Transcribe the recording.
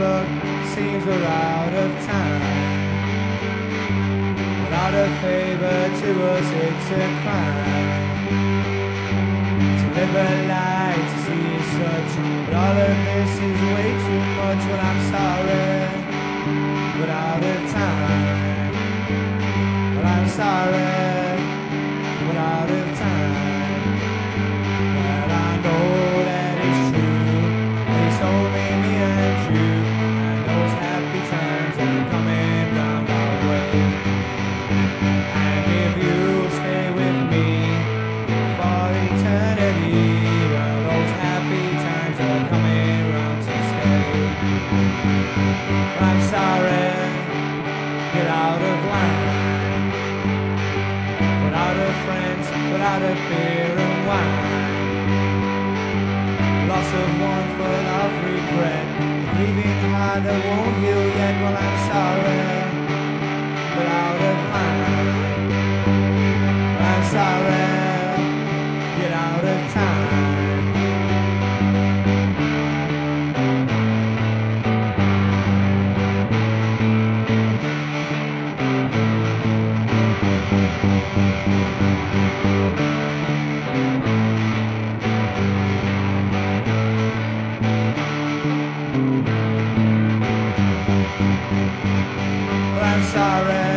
luck seems we're out of time. Without a favor to us, it's a crime. To live a lie, to see such. But all of this is way too much. Well, I'm sorry, but out of time. Well, I'm sorry, I'm sorry, get out of line. Without a friends, without a beer and wine. Loss of one full of regret. Grieving heart that won't heal yet. Well, I'm sorry, I'm sorry,